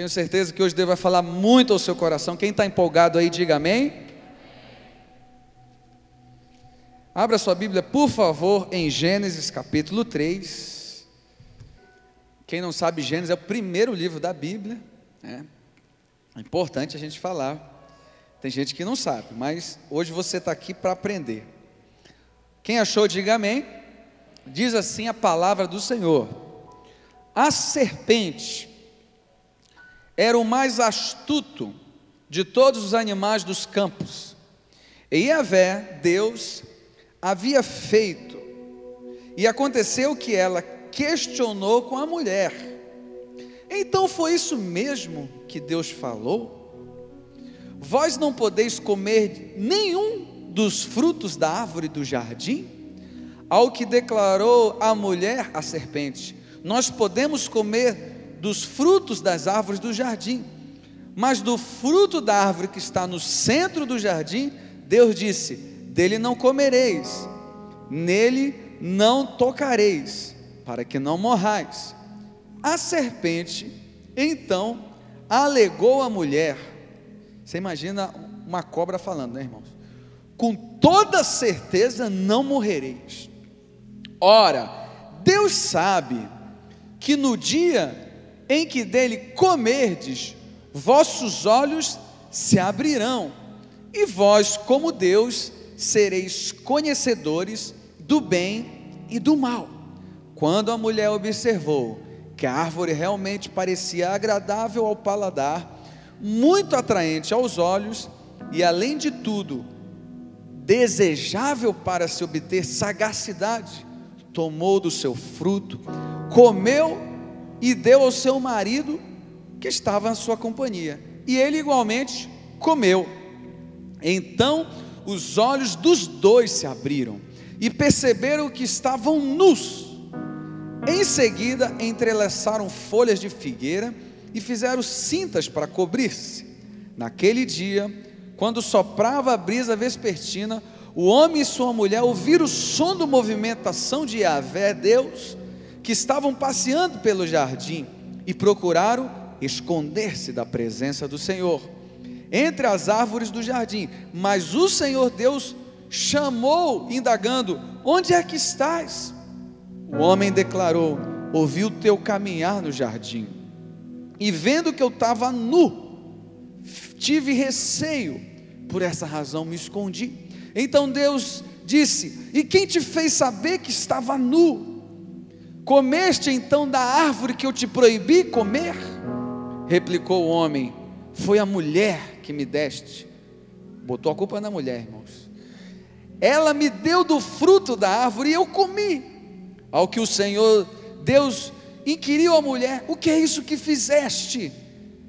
Tenho certeza que hoje Deus vai falar muito ao seu coração. Quem está empolgado aí, diga amém. Abra sua Bíblia, por favor, em Gênesis capítulo 3. Quem não sabe, Gênesis é o primeiro livro da Bíblia. Né? É importante a gente falar. Tem gente que não sabe, mas hoje você está aqui para aprender. Quem achou, diga amém. Diz assim a palavra do Senhor: A serpente era o mais astuto de todos os animais dos campos. E Yahvé, Deus, havia feito. E aconteceu que ela questionou com a mulher. Então foi isso mesmo que Deus falou? Vós não podeis comer nenhum dos frutos da árvore do jardim? Ao que declarou a mulher à serpente: Nós podemos comer dos frutos das árvores do jardim, mas do fruto da árvore que está no centro do jardim, Deus disse: Dele não comereis, nele não tocareis, para que não morrais. A serpente, então, alegou a mulher. Você imagina uma cobra falando, né, irmãos? Com toda certeza não morrereis. Ora, Deus sabe que no dia em que dele comerdes, vossos olhos se abrirão, e vós, como Deus, sereis conhecedores do bem e do mal. Quando a mulher observou que a árvore realmente parecia agradável ao paladar, muito atraente aos olhos e, além de tudo, desejável para se obter sagacidade, tomou do seu fruto, comeu e deu ao seu marido que estava na sua companhia. E ele igualmente comeu. Então os olhos dos dois se abriram e perceberam que estavam nus. Em seguida, entrelaçaram folhas de figueira e fizeram cintas para cobrir-se. Naquele dia, quando soprava a brisa vespertina, o homem e sua mulher ouviram o som da movimentação de Yahvé, Deus, que estavam passeando pelo jardim e procuraram esconder-se da presença do Senhor entre as árvores do jardim. Mas o Senhor Deus chamou, indagando: Onde é que estás? O homem declarou: Ouvi o teu caminhar no jardim, e vendo que eu estava nu, tive receio, por essa razão me escondi. Então Deus disse: E quem te fez saber que estava nu? Comeste então da árvore que eu te proibi comer? Replicou o homem: Foi a mulher que me deste. Botou a culpa na mulher, irmãos. Ela me deu do fruto da árvore e eu comi. Ao que o Senhor Deus inquiriu a mulher: O que é isso que fizeste?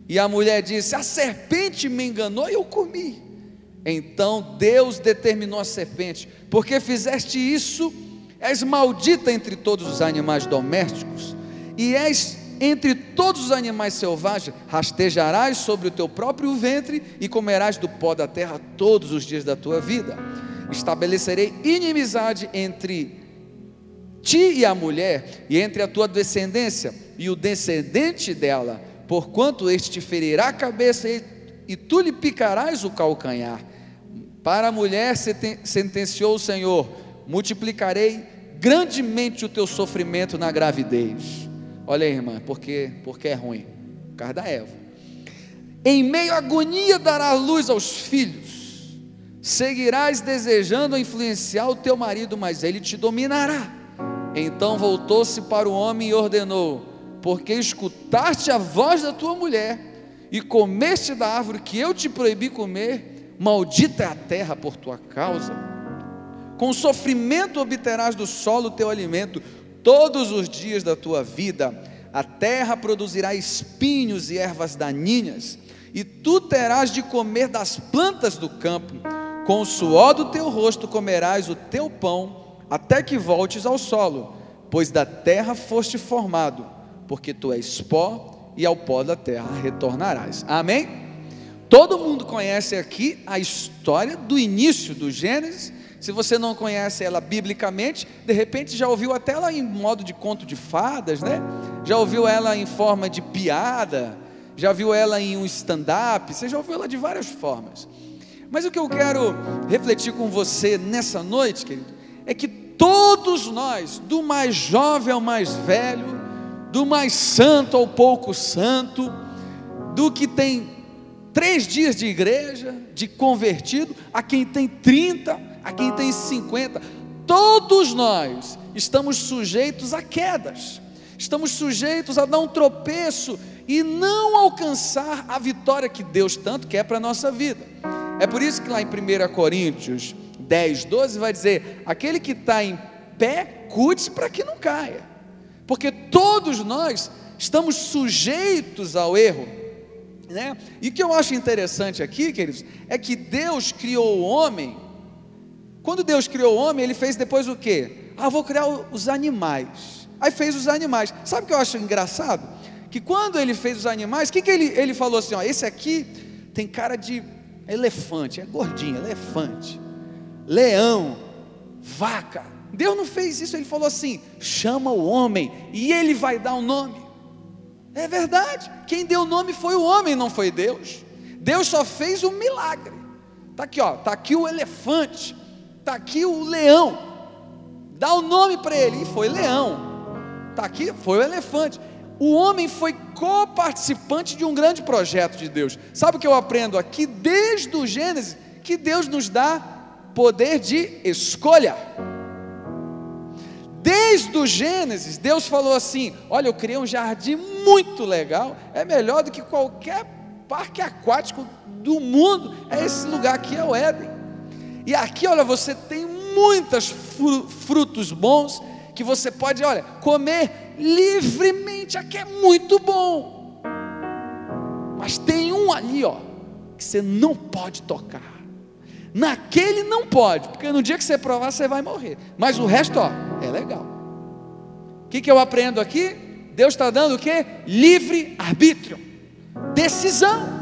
E a mulher disse: A serpente me enganou e eu comi. Então Deus determinou a serpente: Porque fizeste isso? És maldita entre todos os animais domésticos, e és entre todos os animais selvagens, rastejarás sobre o teu próprio ventre e comerás do pó da terra todos os dias da tua vida. Estabelecerei inimizade entre ti e a mulher, e entre a tua descendência e o descendente dela, porquanto este te ferirá a cabeça e, e tu lhe picarás o calcanhar. Para a mulher sentenciou o Senhor: multiplicarei grandemente o teu sofrimento na gravidez. Olha aí, irmã, porque, porque é ruim. Por causa da Eva. Em meio à agonia dará luz aos filhos. Seguirás desejando influenciar o teu marido, mas ele te dominará. Então voltou-se para o homem e ordenou: Porque escutaste a voz da tua mulher e comeste da árvore que eu te proibi comer, maldita é a terra por tua causa com sofrimento obterás do solo o teu alimento todos os dias da tua vida. A terra produzirá espinhos e ervas daninhas, e tu terás de comer das plantas do campo. Com o suor do teu rosto comerás o teu pão, até que voltes ao solo, pois da terra foste formado, porque tu és pó e ao pó da terra retornarás. Amém? Todo mundo conhece aqui a história do início do Gênesis se você não conhece ela biblicamente, de repente já ouviu até ela em modo de conto de fadas, né? Já ouviu ela em forma de piada, já viu ela em um stand-up, você já ouviu ela de várias formas. Mas o que eu quero refletir com você nessa noite, querido, é que todos nós, do mais jovem ao mais velho, do mais santo ao pouco santo, do que tem três dias de igreja, de convertido, a quem tem 30, a quem tem 50, todos nós estamos sujeitos a quedas, estamos sujeitos a dar um tropeço e não alcançar a vitória que Deus tanto quer para a nossa vida. É por isso que lá em 1 Coríntios 10, 12 vai dizer: aquele que está em pé, cuide-se para que não caia, porque todos nós estamos sujeitos ao erro. Né? E o que eu acho interessante aqui, queridos, é que Deus criou o homem. Quando Deus criou o homem, ele fez depois o quê? Ah, vou criar os animais. Aí fez os animais. Sabe o que eu acho engraçado? Que quando ele fez os animais, o que, que ele, ele falou assim? Ó, esse aqui tem cara de elefante, é gordinho, elefante, leão, vaca. Deus não fez isso, ele falou assim: chama o homem e ele vai dar um nome. É verdade, quem deu o nome foi o homem, não foi Deus. Deus só fez um milagre. Está aqui, ó, está aqui o elefante, está aqui o leão. Dá o um nome para ele, e foi leão. Está aqui, foi o elefante. O homem foi co-participante de um grande projeto de Deus. Sabe o que eu aprendo aqui desde o Gênesis? Que Deus nos dá poder de escolha. Desde o Gênesis, Deus falou assim: Olha, eu criei um jardim muito legal, é melhor do que qualquer parque aquático do mundo. É esse lugar aqui, é o Éden. E aqui, olha, você tem muitos frutos bons que você pode, olha, comer livremente, aqui é muito bom. Mas tem um ali, ó, que você não pode tocar. Naquele não pode, porque no dia que você provar você vai morrer. Mas o resto, ó, é legal. O que, que eu aprendo aqui? Deus está dando o que? Livre arbítrio, decisão.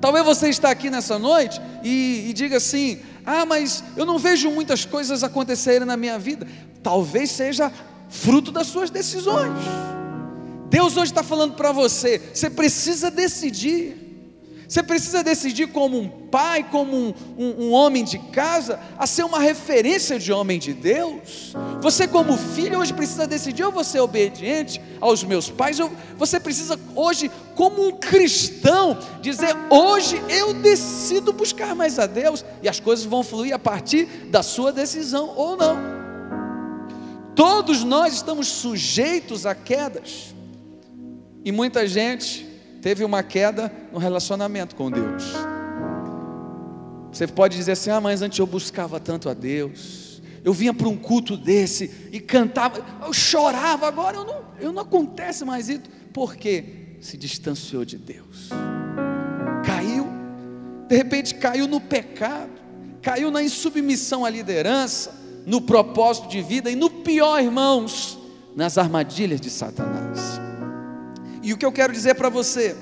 Talvez você está aqui nessa noite e, e diga assim: ah, mas eu não vejo muitas coisas acontecerem na minha vida. Talvez seja fruto das suas decisões. Deus hoje está falando para você: você precisa decidir. Você precisa decidir, como um pai, como um, um, um, homem de casa, a ser uma referência de homem de Deus. Você, como filho, hoje precisa decidir: eu vou ser obediente aos meus pais. Eu, você precisa, hoje, como um cristão, dizer: hoje eu decido buscar mais a Deus, e as coisas vão fluir a partir da sua decisão ou não. Todos nós estamos sujeitos a quedas, e muita gente teve uma queda no relacionamento com Deus. Você pode dizer assim: ah, mas antes eu buscava tanto a Deus, eu vinha para um culto desse e cantava, eu chorava, agora eu não, eu não acontece mais isso, porque se distanciou de Deus, caiu, de repente caiu no pecado, caiu na insubmissão à liderança, no propósito de vida e no pior, irmãos, nas armadilhas de Satanás. E o que eu quero dizer para você,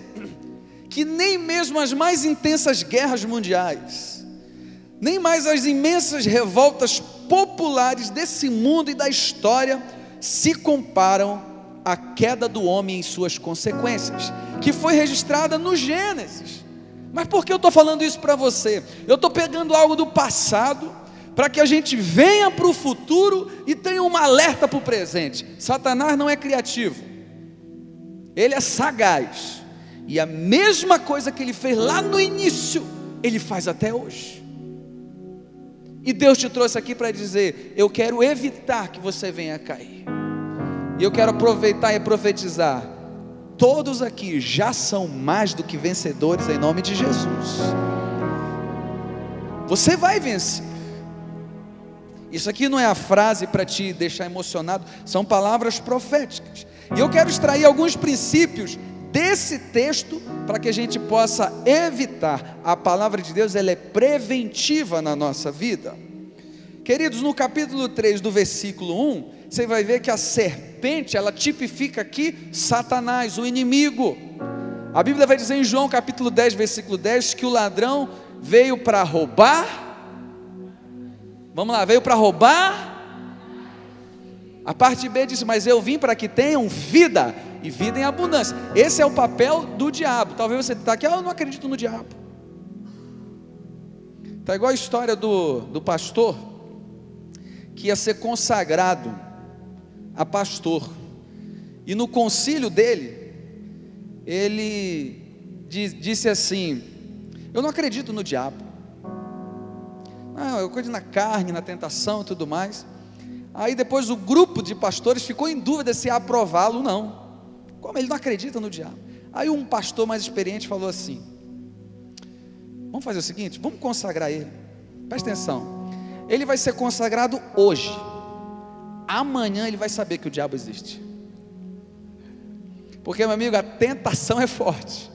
que nem mesmo as mais intensas guerras mundiais, nem mais as imensas revoltas populares desse mundo e da história se comparam à queda do homem em suas consequências, que foi registrada no Gênesis. Mas por que eu estou falando isso para você? Eu estou pegando algo do passado para que a gente venha para o futuro e tenha uma alerta para o presente. Satanás não é criativo. Ele é sagaz. E a mesma coisa que ele fez lá no início, ele faz até hoje. E Deus te trouxe aqui para dizer: Eu quero evitar que você venha cair. E eu quero aproveitar e profetizar. Todos aqui já são mais do que vencedores em nome de Jesus. Você vai vencer. Isso aqui não é a frase para te deixar emocionado, são palavras proféticas. E eu quero extrair alguns princípios desse texto para que a gente possa evitar. A palavra de Deus ela é preventiva na nossa vida. Queridos, no capítulo 3 do versículo 1, você vai ver que a serpente, ela tipifica aqui Satanás, o inimigo. A Bíblia vai dizer em João capítulo 10, versículo 10, que o ladrão veio para roubar. Vamos lá, veio para roubar, A parte B diz: Mas eu vim para que tenham vida e vida em abundância. Esse é o papel do diabo. Talvez você está aqui, ah, eu não acredito no diabo. Está igual a história do, do pastor que ia ser consagrado a pastor. E no concílio dele, ele disse assim: Eu não acredito no diabo. Não, eu acredito na carne, na tentação e tudo mais. Aí depois o grupo de pastores ficou em dúvida se aprová-lo ou não. Como ele não acredita no diabo. Aí um pastor mais experiente falou assim: Vamos fazer o seguinte, vamos consagrar ele. Presta atenção. Ele vai ser consagrado hoje. Amanhã ele vai saber que o diabo existe. Porque, meu amigo, a tentação é forte.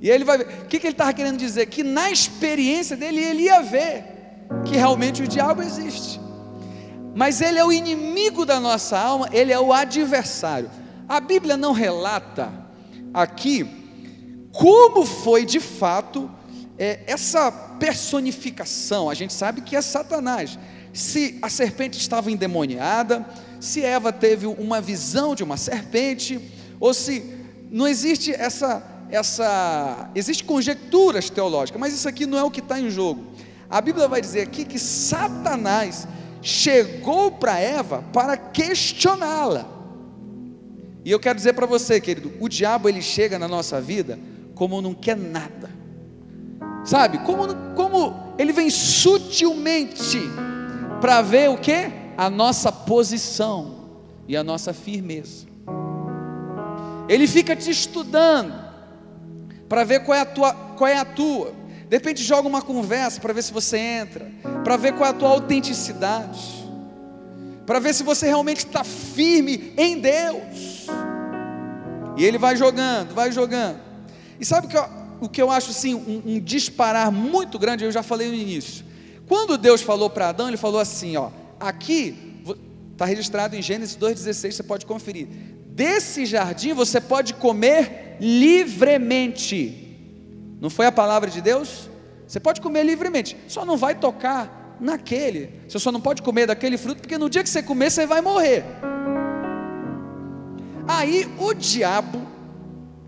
E ele vai ver. O que, que ele estava querendo dizer? Que na experiência dele, ele ia ver que realmente o diabo existe. Mas ele é o inimigo da nossa alma, ele é o adversário. A Bíblia não relata aqui como foi de fato é, essa personificação. A gente sabe que é Satanás. Se a serpente estava endemoniada, se Eva teve uma visão de uma serpente, ou se não existe essa, essa, existe conjecturas teológicas, mas isso aqui não é o que está em jogo. A Bíblia vai dizer aqui que Satanás chegou para Eva para questioná-la. E eu quero dizer para você, querido, o diabo ele chega na nossa vida como não quer nada. Sabe? Como, como ele vem sutilmente para ver o que? A nossa posição e a nossa firmeza. Ele fica te estudando para ver qual é a tua, qual é a tua. De repente joga uma conversa para ver se você entra, para ver qual é a tua autenticidade, para ver se você realmente está firme em Deus. E ele vai jogando, vai jogando. E sabe o que eu, o que eu acho assim, um, um disparar muito grande, eu já falei no início. Quando Deus falou para Adão, ele falou assim: ó, aqui está registrado em Gênesis 2,16, você pode conferir desse jardim você pode comer livremente. Não foi a palavra de Deus? Você pode comer livremente, só não vai tocar naquele. Você só não pode comer daquele fruto, porque no dia que você comer, você vai morrer. Aí o diabo,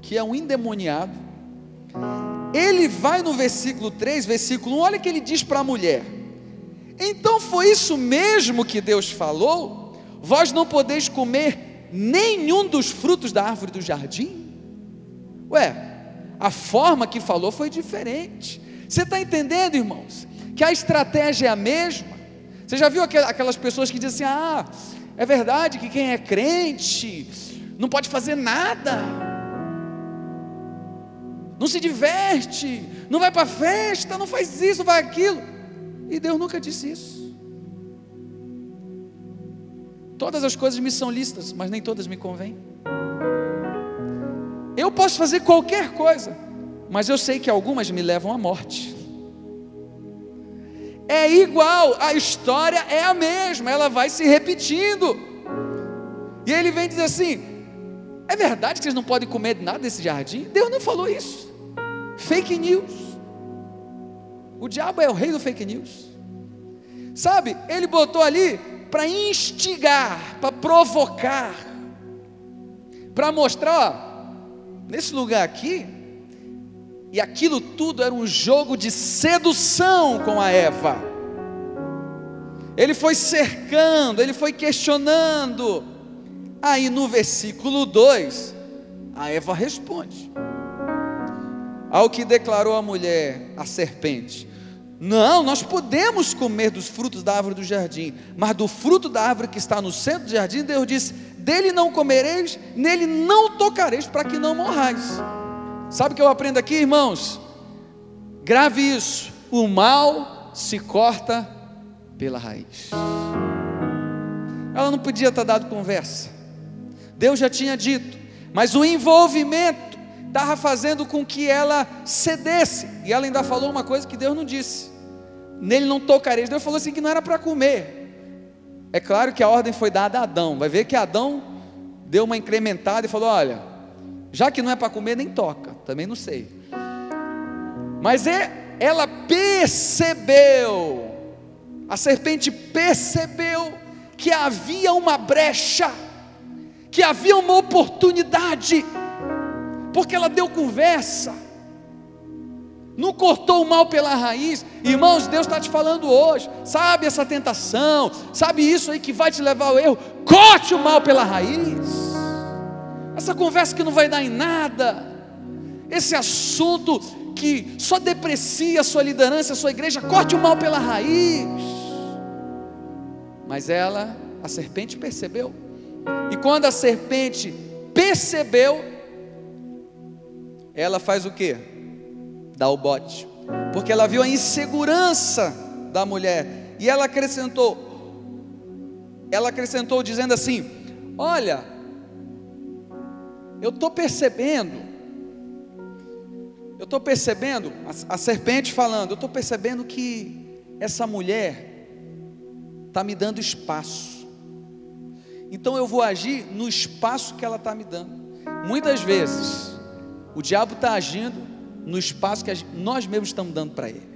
que é um endemoniado, ele vai no versículo 3, versículo 1, olha que ele diz para a mulher: Então foi isso mesmo que Deus falou? Vós não podeis comer nenhum dos frutos da árvore do jardim? Ué, a forma que falou foi diferente. Você está entendendo, irmãos? Que a estratégia é a mesma. Você já viu aquelas pessoas que dizem assim: ah, é verdade que quem é crente não pode fazer nada, não se diverte, não vai para festa, não faz isso, não faz aquilo. E Deus nunca disse isso. Todas as coisas me são listas, mas nem todas me convêm. Eu posso fazer qualquer coisa, mas eu sei que algumas me levam à morte. É igual, a história é a mesma, ela vai se repetindo. E ele vem dizer assim: é verdade que vocês não podem comer nada desse jardim? Deus não falou isso. Fake news. O diabo é o rei do fake news. Sabe, ele botou ali para instigar, para provocar, para mostrar, ó, nesse lugar aqui, e aquilo tudo era um jogo de sedução com a Eva. Ele foi cercando, ele foi questionando. Aí no versículo 2, a Eva responde. Ao que declarou a mulher, a serpente: não, nós podemos comer dos frutos da árvore do jardim, mas do fruto da árvore que está no centro do jardim, Deus disse: dele não comereis, nele não tocareis, para que não morrais. Sabe o que eu aprendo aqui, irmãos? Grave isso: o mal se corta pela raiz. Ela não podia estar dado conversa, Deus já tinha dito, mas o envolvimento estava fazendo com que ela cedesse, e ela ainda falou uma coisa que Deus não disse nele não tocareis. Deus falou assim que não era para comer. É claro que a ordem foi dada a Adão. Vai ver que Adão deu uma incrementada e falou: olha, já que não é para comer, nem toca. Também não sei. Mas é, ela percebeu, a serpente percebeu que havia uma brecha, que havia uma oportunidade, porque ela deu conversa, não cortou o mal pela raiz, irmãos. Deus está te falando hoje, sabe essa tentação, sabe isso aí que vai te levar ao erro, corte o mal pela raiz. Essa conversa que não vai dar em nada, esse assunto que só deprecia a sua liderança, a sua igreja, corte o mal pela raiz. Mas ela, a serpente percebeu. E quando a serpente percebeu, ela faz o que? Dá o bote. Porque ela viu a insegurança da mulher. E ela acrescentou, ela acrescentou dizendo assim: Olha, eu estou percebendo, eu estou percebendo, a, a serpente falando, eu estou percebendo que essa mulher está me dando espaço. Então eu vou agir no espaço que ela está me dando. Muitas vezes, o diabo está agindo no espaço que nós mesmos estamos dando para ele.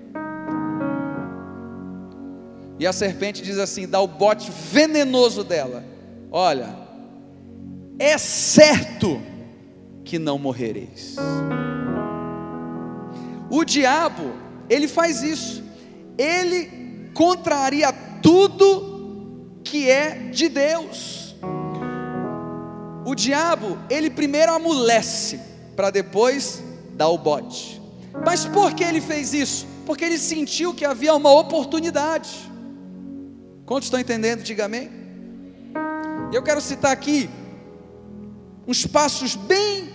E a serpente diz assim: dá o bote venenoso dela. Olha, é certo que não morrereis. O diabo, ele faz isso. Ele contraria tudo que é de Deus. O diabo, ele primeiro amolece, para depois dar o bote. Mas por que ele fez isso? Porque ele sentiu que havia uma oportunidade. Quantos estão entendendo? Diga amém. Eu quero citar aqui uns passos bem,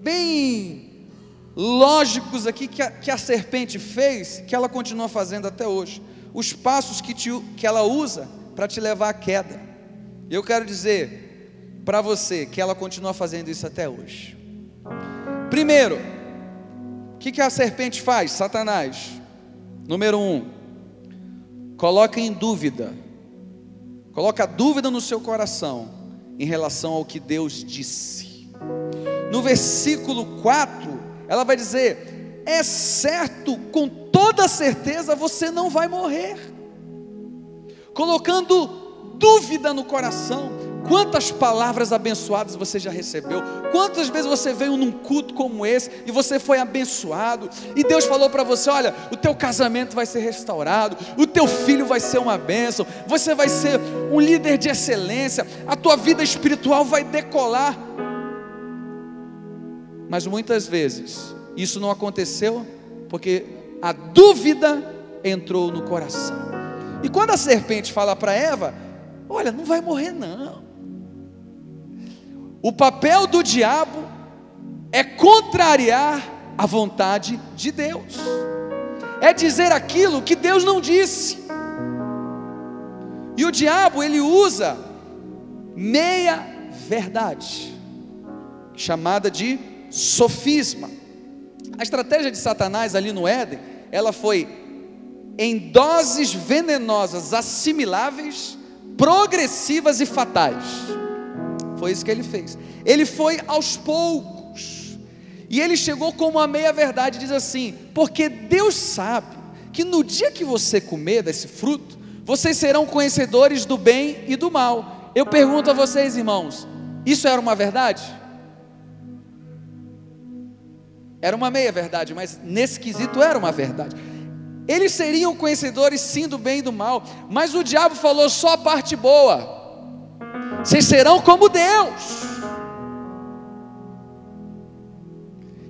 bem lógicos aqui que a, que a serpente fez, que ela continua fazendo até hoje os passos que, te, que ela usa para te levar à queda. Eu quero dizer para você que ela continua fazendo isso até hoje. Primeiro, o que, que a serpente faz? Satanás. Número um, coloca em dúvida, coloca dúvida no seu coração em relação ao que Deus disse. No versículo 4, ela vai dizer: É certo com toda certeza você não vai morrer. Colocando dúvida no coração. Quantas palavras abençoadas você já recebeu? Quantas vezes você veio num culto como esse e você foi abençoado? E Deus falou para você: olha, o teu casamento vai ser restaurado, o teu filho vai ser uma bênção, você vai ser um líder de excelência, a tua vida espiritual vai decolar. Mas muitas vezes isso não aconteceu porque a dúvida entrou no coração. E quando a serpente fala para Eva: Olha, não vai morrer, não. O papel do diabo é contrariar a vontade de Deus, é dizer aquilo que Deus não disse. E o diabo, ele usa meia verdade, chamada de sofisma. A estratégia de Satanás ali no Éden ela foi em doses venenosas, assimiláveis, progressivas e fatais. Foi isso que ele fez. Ele foi aos poucos. E ele chegou com uma meia verdade, diz assim: "Porque Deus sabe que no dia que você comer desse fruto, vocês serão conhecedores do bem e do mal". Eu pergunto a vocês, irmãos, isso era uma verdade? Era uma meia verdade, mas nesse quesito era uma verdade. Eles seriam conhecedores sim do bem e do mal, mas o diabo falou só a parte boa. Vocês serão como Deus.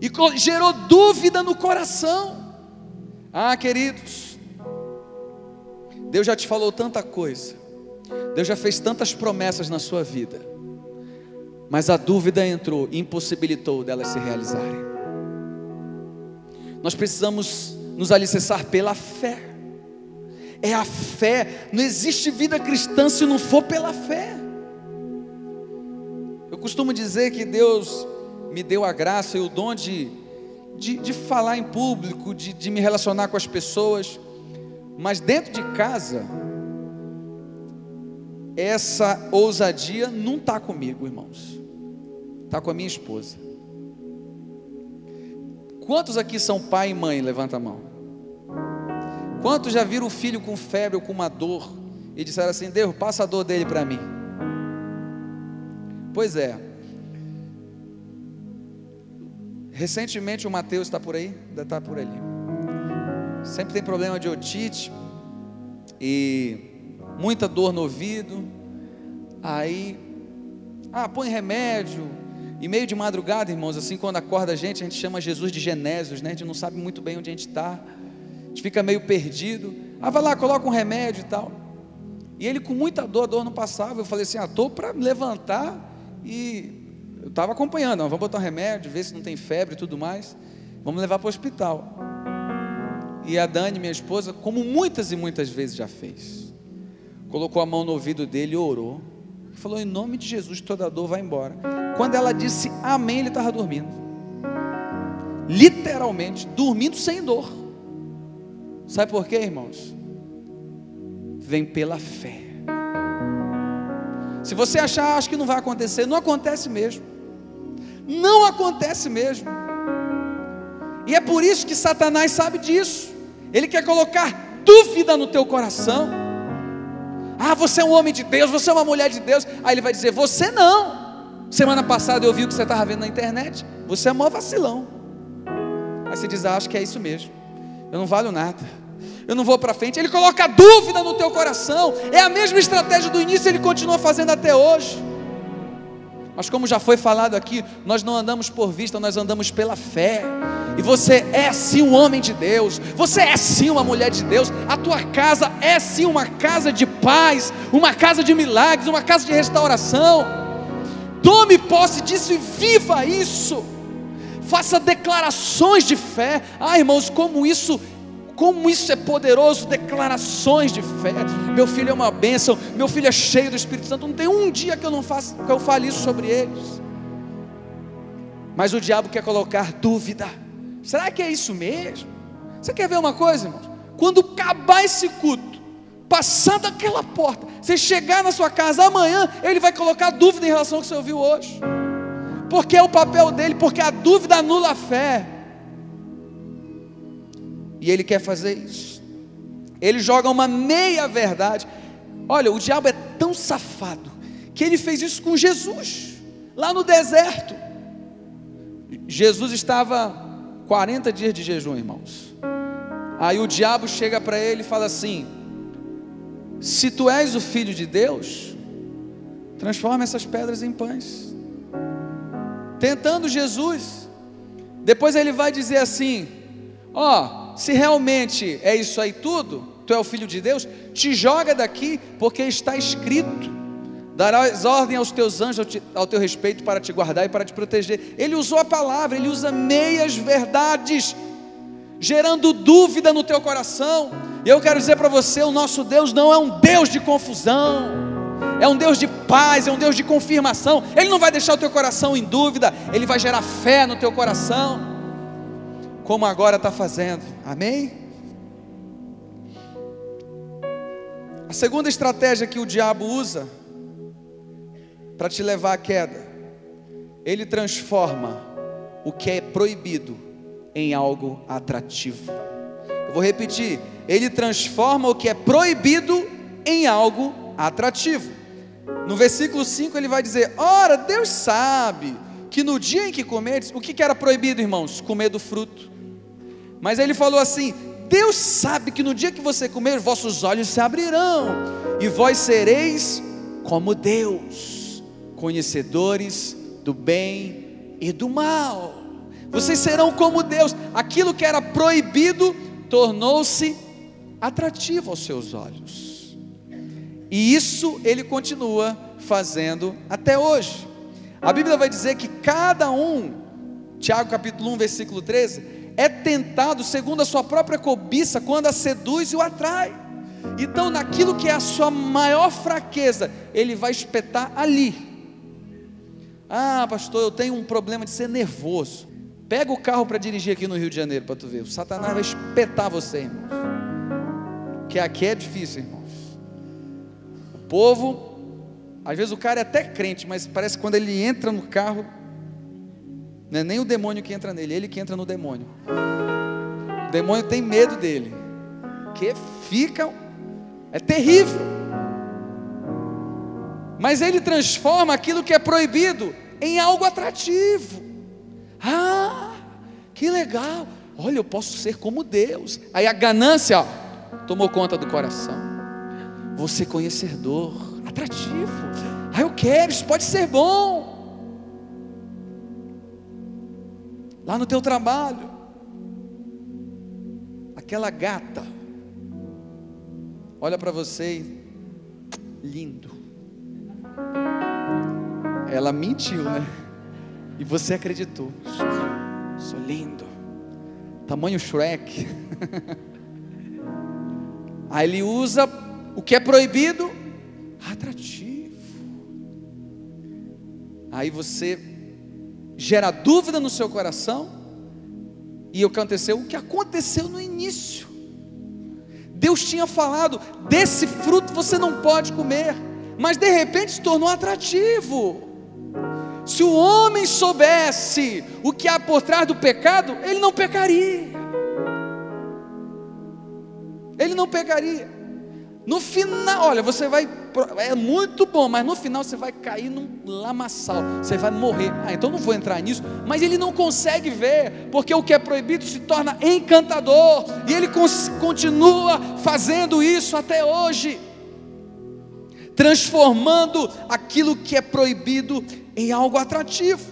E gerou dúvida no coração. Ah, queridos, Deus já te falou tanta coisa. Deus já fez tantas promessas na sua vida. Mas a dúvida entrou e impossibilitou delas se realizarem. Nós precisamos nos alicerçar pela fé. É a fé. Não existe vida cristã se não for pela fé. Costumo dizer que Deus me deu a graça e o dom de, de, de falar em público, de, de me relacionar com as pessoas, mas dentro de casa, essa ousadia não está comigo, irmãos, está com a minha esposa. Quantos aqui são pai e mãe? Levanta a mão. Quantos já viram o filho com febre ou com uma dor e disseram assim: Deus, passa a dor dele para mim. Pois é. Recentemente o Mateus está por aí, ainda está por ali. Sempre tem problema de otite e muita dor no ouvido. Aí, ah, põe remédio. E meio de madrugada, irmãos, assim, quando acorda a gente, a gente chama Jesus de Genésios, né? A gente não sabe muito bem onde a gente está. A gente fica meio perdido. Ah, vai lá, coloca um remédio e tal. E ele com muita dor, a dor não passava. Eu falei assim: ah, estou para levantar e eu estava acompanhando. vamos botar um remédio, ver se não tem febre e tudo mais. Vamos levar para o hospital. E a Dani, minha esposa, como muitas e muitas vezes já fez, colocou a mão no ouvido dele e orou falou: Em nome de Jesus, toda dor vai embora. Quando ela disse amém, ele estava dormindo. Literalmente, dormindo sem dor. Sabe por quê, irmãos? Vem pela fé. Se você achar, acho que não vai acontecer, não acontece mesmo. Não acontece mesmo. E é por isso que Satanás sabe disso. Ele quer colocar dúvida no teu coração. Ah, você é um homem de Deus, você é uma mulher de Deus. Aí ele vai dizer: Você não. Semana passada eu vi o que você estava vendo na internet. Você é mó vacilão. Aí você diz: ah, Acho que é isso mesmo. Eu não valho nada. Eu não vou para frente. Ele coloca dúvida no teu coração. É a mesma estratégia do início, ele continua fazendo até hoje. Mas como já foi falado aqui, nós não andamos por vista, nós andamos pela fé. E você é sim um homem de Deus, você é sim uma mulher de Deus, a tua casa é sim uma casa de paz, uma casa de milagres, uma casa de restauração. Tome posse disso e viva isso. Faça declarações de fé. Ah, irmãos, como isso como isso é poderoso, declarações de fé. Meu filho é uma bênção, meu filho é cheio do Espírito Santo. Não tem um dia que eu não faça, que eu fale isso sobre eles. Mas o diabo quer colocar dúvida. Será que é isso mesmo? Você quer ver uma coisa, irmãos? Quando acabar esse culto, passar daquela porta, você chegar na sua casa amanhã, ele vai colocar dúvida em relação ao que você ouviu hoje. Porque é o papel dele, porque a dúvida anula a fé. E ele quer fazer isso. Ele joga uma meia verdade. Olha, o diabo é tão safado que ele fez isso com Jesus, lá no deserto. Jesus estava 40 dias de jejum, irmãos. Aí o diabo chega para ele e fala assim: Se tu és o filho de Deus, transforma essas pedras em pães. Tentando Jesus. Depois ele vai dizer assim: Ó, se realmente é isso aí tudo, tu é o filho de Deus, te joga daqui, porque está escrito: darás ordem aos teus anjos ao teu respeito para te guardar e para te proteger. Ele usou a palavra, ele usa meias verdades, gerando dúvida no teu coração. E eu quero dizer para você: o nosso Deus não é um Deus de confusão. É um Deus de paz, é um Deus de confirmação. Ele não vai deixar o teu coração em dúvida, ele vai gerar fé no teu coração como agora está fazendo. Amém? A segunda estratégia que o diabo usa para te levar à queda, ele transforma o que é proibido em algo atrativo. Eu vou repetir: ele transforma o que é proibido em algo atrativo. No versículo 5 ele vai dizer: Ora, Deus sabe que no dia em que comeres, o que era proibido, irmãos? Comer do fruto. Mas ele falou assim: Deus sabe que no dia que você comer, vossos olhos se abrirão, e vós sereis como Deus, conhecedores do bem e do mal. Vocês serão como Deus. Aquilo que era proibido tornou-se atrativo aos seus olhos. E isso ele continua fazendo até hoje. A Bíblia vai dizer que cada um, Tiago capítulo 1, versículo 13, é tentado segundo a sua própria cobiça quando a seduz e o atrai. Então, naquilo que é a sua maior fraqueza, ele vai espetar ali. Ah, pastor, eu tenho um problema de ser nervoso. Pega o carro para dirigir aqui no Rio de Janeiro para tu ver. O Satanás vai espetar você, irmãos. Que aqui é difícil, irmãos. O povo, às vezes o cara é até crente, mas parece que quando ele entra no carro, não é nem o demônio que entra nele, ele que entra no demônio. O demônio tem medo dele. Que fica. É terrível. mas ele transforma aquilo que é proibido em algo atrativo. Ah, que legal! Olha, eu posso ser como Deus. Aí a ganância ó, tomou conta do coração. Você conhecedor, atrativo. Ah, eu quero, isso pode ser bom. Lá no teu trabalho, aquela gata olha para você lindo. Ela mentiu, né? E você acreditou. Sou lindo. Tamanho Shrek. Aí ele usa o que é proibido, atrativo. Aí você gera dúvida no seu coração. E aconteceu? O que aconteceu no início. Deus tinha falado: desse fruto você não pode comer, mas de repente se tornou atrativo. Se o homem soubesse o que há por trás do pecado, ele não pecaria. Ele não pecaria. No final, olha, você vai. É muito bom, mas no final você vai cair num lamaçal. Você vai morrer. Ah, então não vou entrar nisso. Mas ele não consegue ver, porque o que é proibido se torna encantador. E ele continua fazendo isso até hoje transformando aquilo que é proibido em algo atrativo.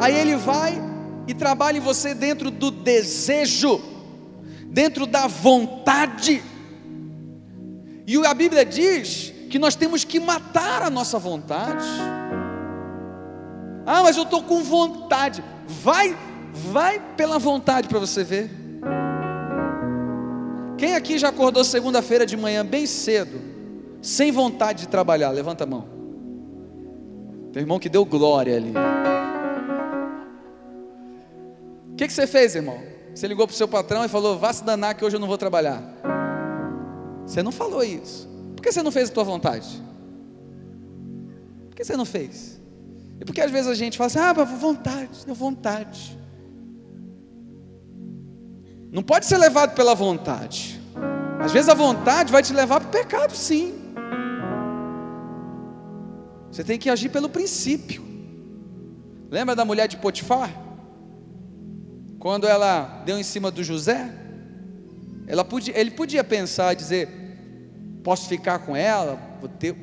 Aí ele vai e trabalha em você dentro do desejo, dentro da vontade. E a Bíblia diz que nós temos que matar a nossa vontade. Ah, mas eu estou com vontade. Vai, vai pela vontade para você ver. Quem aqui já acordou segunda-feira de manhã bem cedo, sem vontade de trabalhar? Levanta a mão. Tem irmão que deu glória ali. O que, que você fez, irmão? Você ligou para o seu patrão e falou: Vá se danar que hoje eu não vou trabalhar. Você não falou isso. Por que você não fez a tua vontade? Por que você não fez? E porque às vezes a gente fala assim: Ah, mas vontade, deu vontade. Não pode ser levado pela vontade. Às vezes a vontade vai te levar para o pecado, sim. Você tem que agir pelo princípio. Lembra da mulher de Potifar? Quando ela deu em cima do José, podia, ele podia pensar e dizer: Posso ficar com ela? Vou ter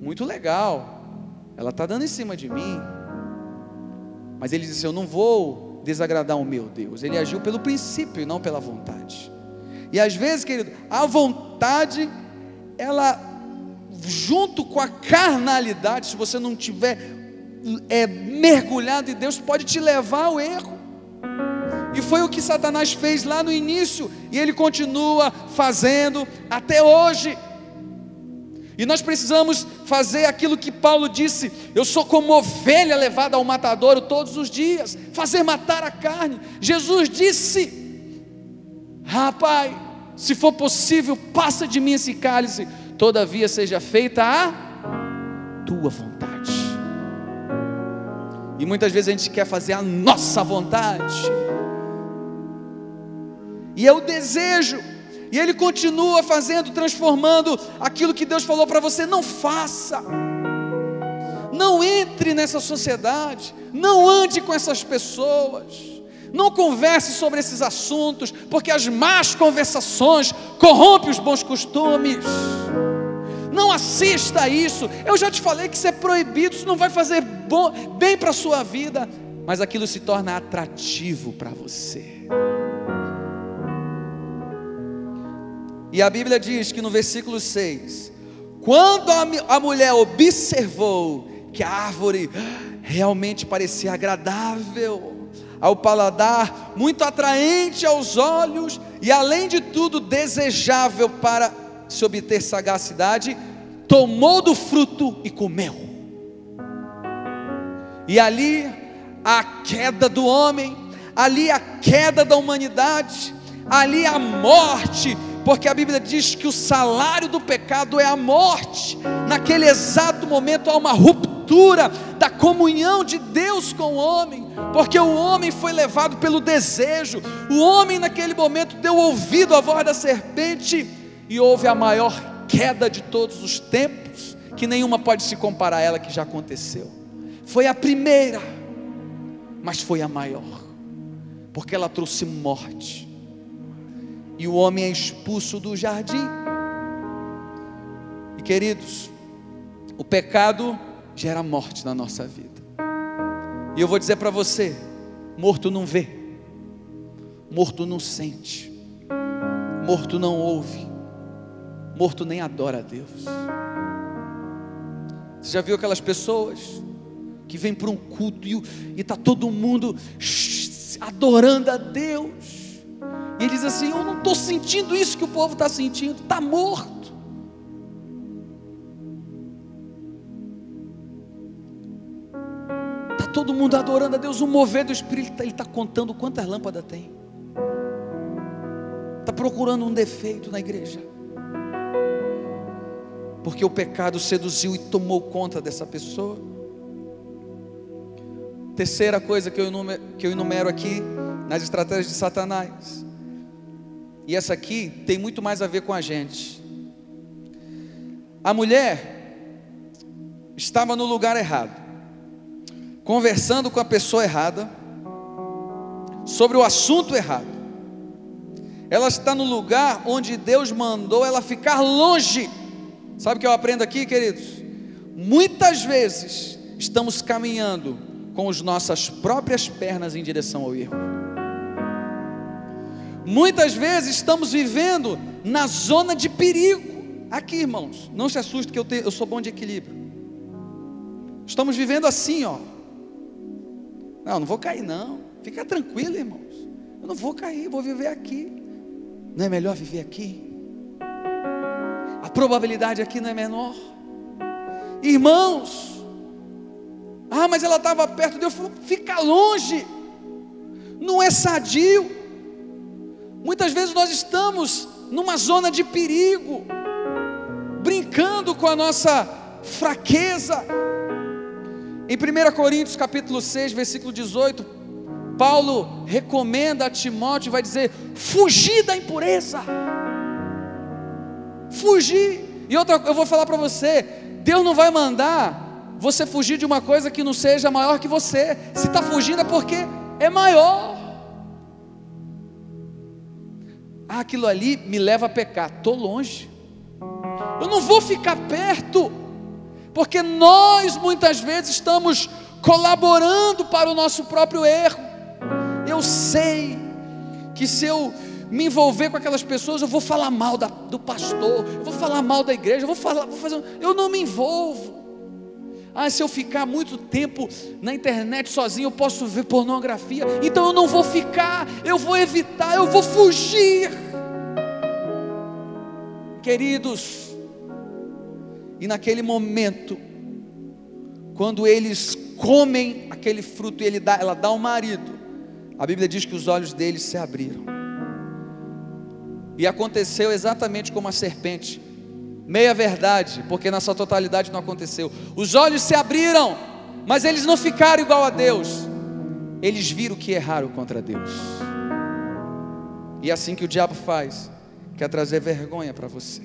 muito legal. Ela está dando em cima de mim. Mas ele disse: Eu não vou desagradar o meu Deus. Ele agiu pelo princípio e não pela vontade. E às vezes, querido, a vontade, ela junto com a carnalidade, se você não tiver é, mergulhado em Deus, pode te levar ao erro. E foi o que Satanás fez lá no início, e ele continua fazendo até hoje. E nós precisamos fazer aquilo que Paulo disse: eu sou como ovelha levada ao matadouro todos os dias, fazer matar a carne. Jesus disse: Rapaz, se for possível, passa de mim esse cálice, todavia seja feita a tua vontade. E muitas vezes a gente quer fazer a nossa vontade. E é o desejo. E ele continua fazendo, transformando aquilo que Deus falou para você, não faça. Não entre nessa sociedade, não ande com essas pessoas. Não converse sobre esses assuntos, porque as más conversações corrompem os bons costumes. Não assista a isso. Eu já te falei que isso é proibido, isso não vai fazer bom, bem para a sua vida, mas aquilo se torna atrativo para você. E a Bíblia diz que no versículo 6: quando a, a mulher observou que a árvore realmente parecia agradável, ao paladar, muito atraente aos olhos e, além de tudo, desejável para se obter sagacidade, tomou do fruto e comeu. E ali a queda do homem, ali a queda da humanidade, ali a morte, porque a Bíblia diz que o salário do pecado é a morte. Naquele exato momento há uma ruptura da comunhão de Deus com o homem, porque o homem foi levado pelo desejo. O homem naquele momento deu ouvido à voz da serpente e houve a maior queda de todos os tempos que nenhuma pode se comparar a ela que já aconteceu. Foi a primeira, mas foi a maior, porque ela trouxe morte. E o homem é expulso do jardim. E queridos, o pecado gera morte na nossa vida. E eu vou dizer para você: morto não vê, morto não sente, morto não ouve, morto nem adora a Deus. Você já viu aquelas pessoas que vêm para um culto e está todo mundo adorando a Deus? E ele diz assim: Eu não estou sentindo isso que o povo está sentindo, está morto. Está todo mundo adorando a Deus, o mover do Espírito, ele está contando quantas lâmpadas tem, está procurando um defeito na igreja porque o pecado seduziu e tomou conta dessa pessoa. Terceira coisa que eu enumero, que eu enumero aqui nas estratégias de Satanás, e essa aqui tem muito mais a ver com a gente. A mulher estava no lugar errado, conversando com a pessoa errada, sobre o assunto errado. Ela está no lugar onde Deus mandou ela ficar longe Sabe o que eu aprendo aqui, queridos? Muitas vezes estamos caminhando com as nossas próprias pernas em direção ao erro. Muitas vezes estamos vivendo na zona de perigo. Aqui, irmãos, não se assuste que eu, eu sou bom de equilíbrio. Estamos vivendo assim, ó. Não, não vou cair, não. Fica tranquilo, irmãos. Eu não vou cair, vou viver aqui. Não é melhor viver aqui? a probabilidade aqui não é menor. Irmãos, ah, mas ela estava perto, Deus falou: fica longe, não é sadio. Muitas vezes nós estamos numa zona de perigo, brincando com a nossa fraqueza. Em 1 Coríntios capítulo 6, versículo 18, Paulo recomenda a Timóteo, vai dizer: fugir da impureza fugir. E outra, eu vou falar para você: Deus não vai mandar você fugir de uma coisa que não seja maior que você. Se está fugindo é porque é maior. Ah, aquilo ali me leva a pecar. Estou longe. Eu não vou ficar perto, porque nós muitas vezes estamos colaborando para o nosso próprio erro. Eu sei que se eu me envolver com aquelas pessoas, eu vou falar mal da, do pastor, eu vou falar mal da igreja, eu vou falar, vou fazer, eu não me envolvo. Ah, se eu ficar muito tempo na internet sozinho, eu posso ver pornografia. Então eu não vou ficar, eu vou evitar, eu vou fugir. Queridos, e naquele momento, quando eles comem aquele fruto e ele dá, ela dá ao marido, a Bíblia diz que os olhos deles se abriram. E aconteceu exatamente como a serpente. Meia verdade, porque na sua totalidade não aconteceu. Os olhos se abriram, mas eles não ficaram igual a Deus. Eles viram que erraram contra Deus. E é assim que o diabo faz, quer trazer vergonha para você.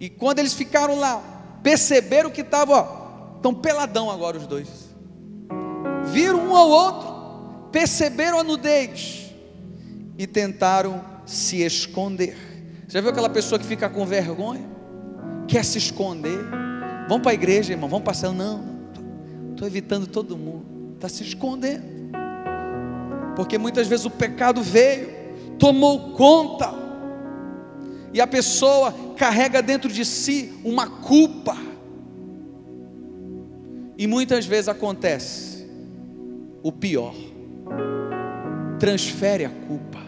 E quando eles ficaram lá, perceberam que estavam, estão peladão agora os dois. Viram um ao outro, perceberam a nudez e tentaram se esconder. Já viu aquela pessoa que fica com vergonha? Quer se esconder? Vamos para a igreja, irmão, vamos passar. Não, estou evitando todo mundo. Está se escondendo. Porque muitas vezes o pecado veio, tomou conta, e a pessoa carrega dentro de si uma culpa. E muitas vezes acontece o pior, transfere a culpa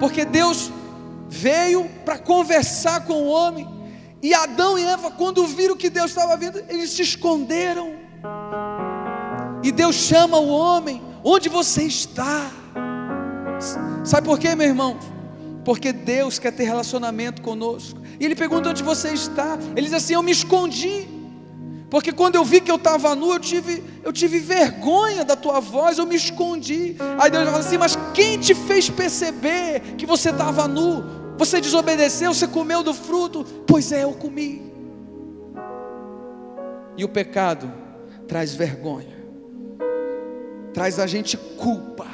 porque Deus veio para conversar com o homem, e Adão e Eva, quando viram que Deus estava vindo, eles se esconderam. E Deus chama o homem: onde você está? Sabe por quê, meu irmão? Porque Deus quer ter relacionamento conosco. E Ele pergunta onde você está. Ele diz assim: Eu me escondi. Porque quando eu vi que eu estava nu, eu tive, eu tive vergonha da tua voz, eu me escondi. Aí Deus fala assim: Mas quem te fez perceber que você estava nu? Você desobedeceu, você comeu do fruto? Pois é, eu comi. E o pecado traz vergonha, traz a gente culpa.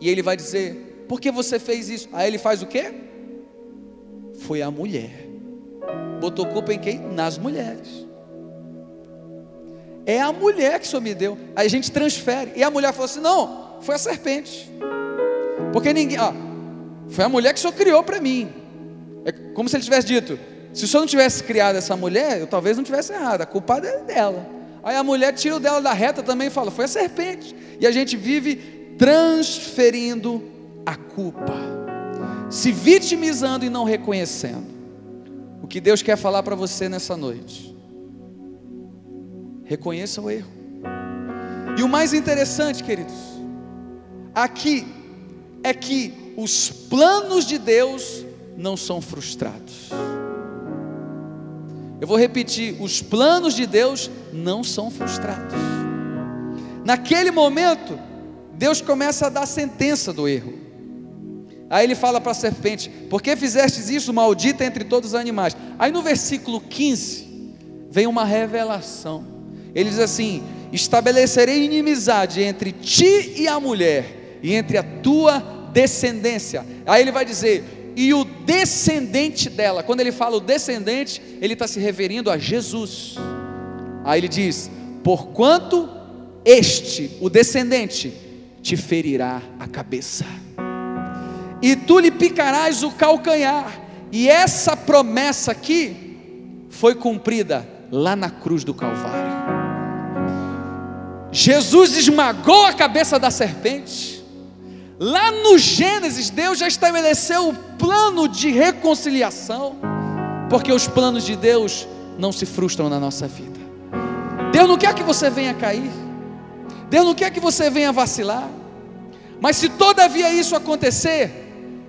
E ele vai dizer: Por que você fez isso? Aí ele faz o quê? Foi a mulher. Botou culpa em quem? Nas mulheres. É a mulher que o Senhor me deu. Aí a gente transfere. E a mulher falou assim: Não, foi a serpente. Porque ninguém. Ó, foi a mulher que o Senhor criou para mim. É como se ele tivesse dito: se o senhor não tivesse criado essa mulher, eu talvez não tivesse errado, a culpa é dela. Aí a mulher tira o dela da reta também e fala: foi a serpente. E a gente vive transferindo a culpa, se vitimizando e não reconhecendo. O que Deus quer falar para você nessa noite? Reconheça o erro. E o mais interessante, queridos, aqui é que os planos de Deus não são frustrados. Eu vou repetir: os planos de Deus não são frustrados. Naquele momento, Deus começa a dar sentença do erro. Aí ele fala para a serpente: Por que fizestes isso, maldita entre todos os animais? Aí no versículo 15, vem uma revelação. Ele diz assim: Estabelecerei inimizade entre ti e a mulher, e entre a tua descendência. Aí ele vai dizer: e o descendente dela. Quando ele fala o descendente, ele está se referindo a Jesus. Aí ele diz: Porquanto este, o descendente, te ferirá a cabeça, e tu lhe picarás o calcanhar. E essa promessa aqui foi cumprida lá na cruz do Calvário. Jesus esmagou a cabeça da serpente Lá no Gênesis, Deus já estabeleceu o plano de reconciliação, porque os planos de Deus não se frustram na nossa vida. Deus não quer que você venha cair, Deus não quer que você venha vacilar, mas se todavia isso acontecer,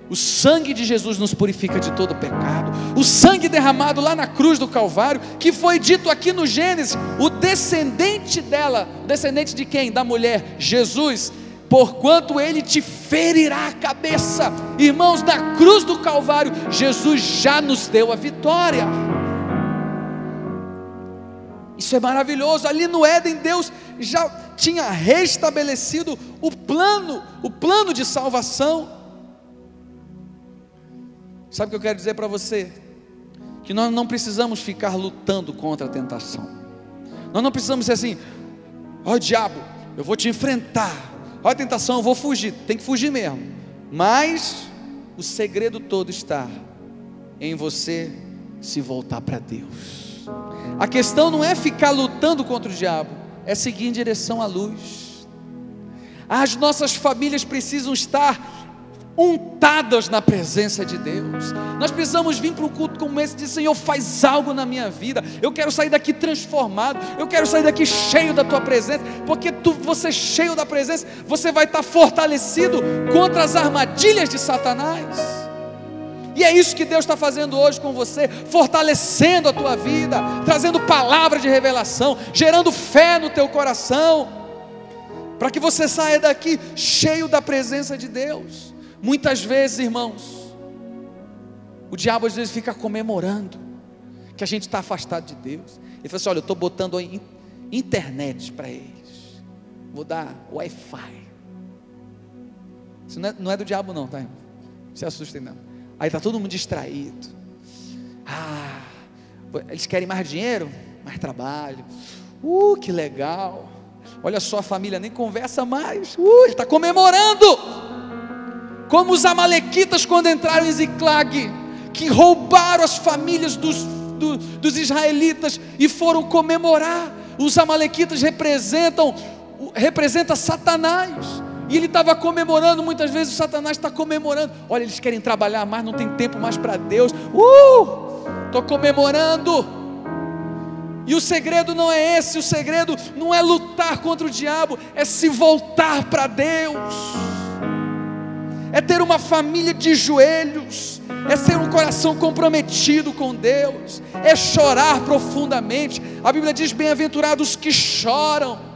o sangue de Jesus nos purifica de todo pecado. O sangue derramado lá na cruz do Calvário, que foi dito aqui no Gênesis, o descendente dela, descendente de quem? Da mulher, Jesus, porquanto ele te ferirá a cabeça. Irmãos, na cruz do Calvário, Jesus já nos deu a vitória. Isso é maravilhoso. Ali no Éden, Deus já tinha restabelecido o plano, o plano de salvação. Sabe o que eu quero dizer para você? Que nós não precisamos ficar lutando contra a tentação. Nós não precisamos ser assim, ó oh, diabo, eu vou te enfrentar Olha a tentação, eu vou fugir, tem que fugir mesmo. Mas o segredo todo está em você se voltar para Deus. A questão não é ficar lutando contra o diabo, é seguir em direção à luz. As nossas famílias precisam estar untadas na presença de Deus. Nós precisamos vir para um culto como esse e dizer: Senhor, faz algo na minha vida. Eu quero sair daqui transformado. Eu quero sair daqui cheio da tua presença, porque tu, você cheio da presença, você vai estar fortalecido contra as armadilhas de Satanás. E é isso que Deus está fazendo hoje com você, fortalecendo a tua vida, trazendo palavra de revelação, gerando fé no teu coração, para que você saia daqui cheio da presença de Deus. Muitas vezes, irmãos, o diabo às vezes fica comemorando que a gente está afastado de Deus. Ele fala assim: olha, eu estou botando internet para eles, vou dar Wi-Fi. Isso não é, não é, do diabo, não, tá? Irmão? Não se assustem, não. Aí está todo mundo distraído. Ah, eles querem mais dinheiro, mais trabalho. Uh, que legal. Olha só, a família nem conversa mais. Uh, ele está comemorando como os amalequitas quando entraram em Ziclag, que roubaram as famílias dos, do, dos israelitas e foram comemorar. Os amalequitas representam representa Satanás. E ele estava comemorando, muitas vezes o Satanás está comemorando. Olha, eles querem trabalhar mais, não tem tempo mais para Deus. Uh! Estou comemorando. E o segredo não é esse, o segredo não é lutar contra o diabo, é se voltar para Deus é ter uma família de joelhos, é ser um coração comprometido com Deus, é chorar profundamente. A Bíblia diz: bem-aventurados que choram.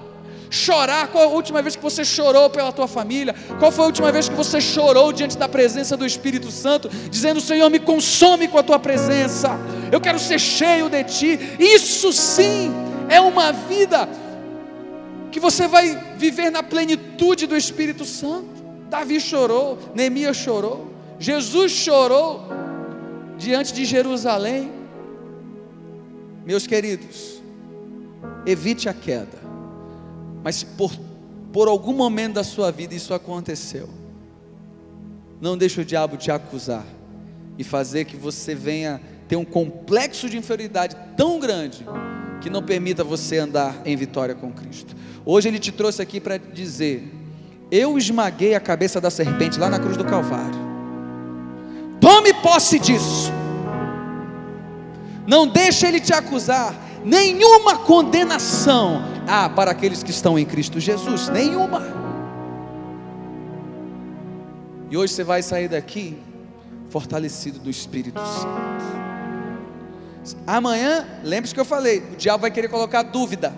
Chorar, qual a última vez que você chorou pela tua família? Qual foi a última vez que você chorou diante da presença do Espírito Santo, dizendo: Senhor, me consome com a tua presença? eu quero ser cheio de ti. Isso sim é uma vida que você vai viver na plenitude do Espírito Santo. Davi chorou, Neemias chorou, Jesus chorou diante de Jerusalém. Meus queridos, evite a queda, mas se por, por algum momento da sua vida isso aconteceu, não deixe o diabo te acusar e fazer que você venha ter um complexo de inferioridade tão grande que não permita você andar em vitória com Cristo. Hoje ele te trouxe aqui para dizer: Eu esmaguei a cabeça da serpente lá na cruz do Calvário. Tome posse disso. Não deixe ele te acusar. Nenhuma condenação há para aqueles que estão em Cristo Jesus. Nenhuma. E hoje você vai sair daqui fortalecido do Espírito Santo. Amanhã, lembre-se que eu falei, o diabo vai querer colocar dúvida.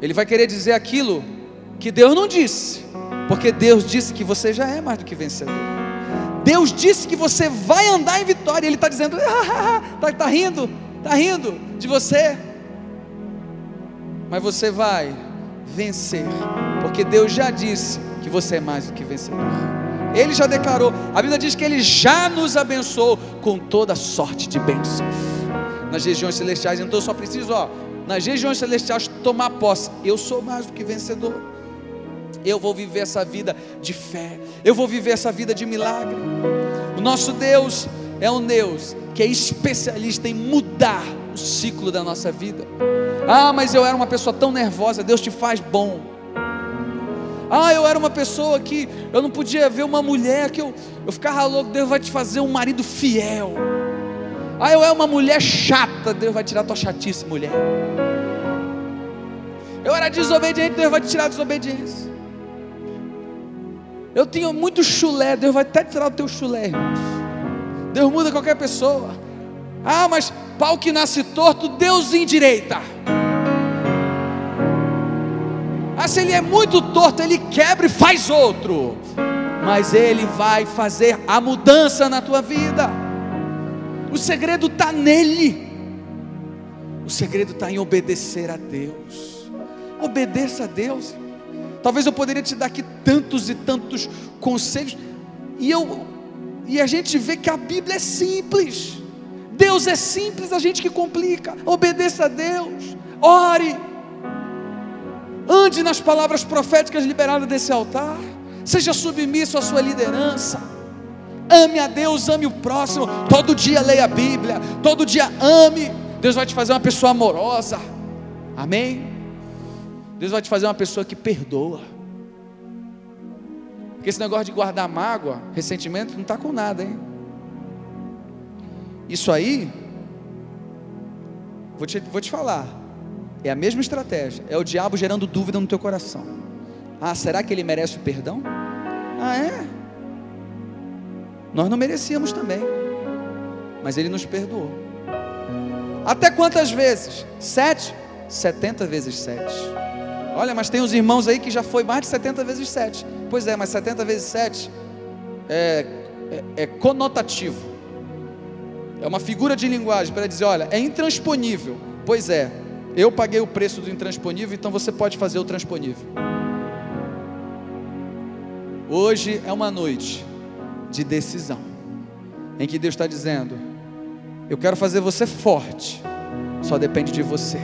Ele vai querer dizer aquilo que Deus não disse, porque Deus disse que você já é mais do que vencedor. Deus disse que você vai andar em vitória. Ele está dizendo, está tá rindo, está rindo de você. Mas você vai vencer, porque Deus já disse que você é mais do que vencedor. Ele já declarou. A Bíblia diz que Ele já nos abençoou com toda sorte de bênçãos nas regiões celestiais. Então eu só preciso, ó, nas regiões celestiais tomar posse. Eu sou mais do que vencedor. Eu vou viver essa vida de fé. Eu vou viver essa vida de milagre. O nosso Deus é um Deus que é especialista em mudar o ciclo da nossa vida. Ah, mas eu era uma pessoa tão nervosa. Deus te faz bom. Ah, eu era uma pessoa que eu não podia ver uma mulher que eu, eu ficava louco, Deus vai te fazer um marido fiel. Ah, eu era uma mulher chata, Deus vai tirar tua chatice, mulher. Eu era desobediente, Deus vai te tirar a desobediência. Eu tinha muito chulé, Deus vai até tirar o teu chulé. Deus muda qualquer pessoa. Ah, mas pau que nasce torto, Deus endireita. Ah, se ele é muito torto, ele quebra e faz outro. Mas ele vai fazer a mudança na tua vida. O segredo está nele. O segredo está em obedecer a Deus. Obedeça a Deus. Talvez eu poderia te dar aqui tantos e tantos conselhos. E eu e a gente vê que a Bíblia é simples. Deus é simples, a gente que complica. Obedeça a Deus. Ore ande nas palavras proféticas liberadas desse altar, seja submisso à sua liderança, ame a Deus, ame o próximo, todo dia leia a Bíblia, todo dia ame, Deus vai te fazer uma pessoa amorosa, amém? Deus vai te fazer uma pessoa que perdoa, porque esse negócio de guardar mágoa, ressentimento, não está com nada, hein? Isso aí, vou te, vou te falar, é a mesma estratégia. É o diabo gerando dúvida no teu coração. Ah, será que ele merece o perdão? Ah, é? Nós não merecíamos também. Mas ele nos perdoou. Até quantas vezes? Sete? Setenta vezes sete. Olha, mas tem uns irmãos aí que já foi mais de setenta vezes sete. Pois é, mas setenta vezes sete é, é, é conotativo. É uma figura de linguagem para dizer, olha, é intransponível. Pois é, eu paguei o preço do intransponível, então você pode fazer o transponível. Hoje é uma noite de decisão, em que Deus está dizendo: Eu quero fazer você forte, só depende de você.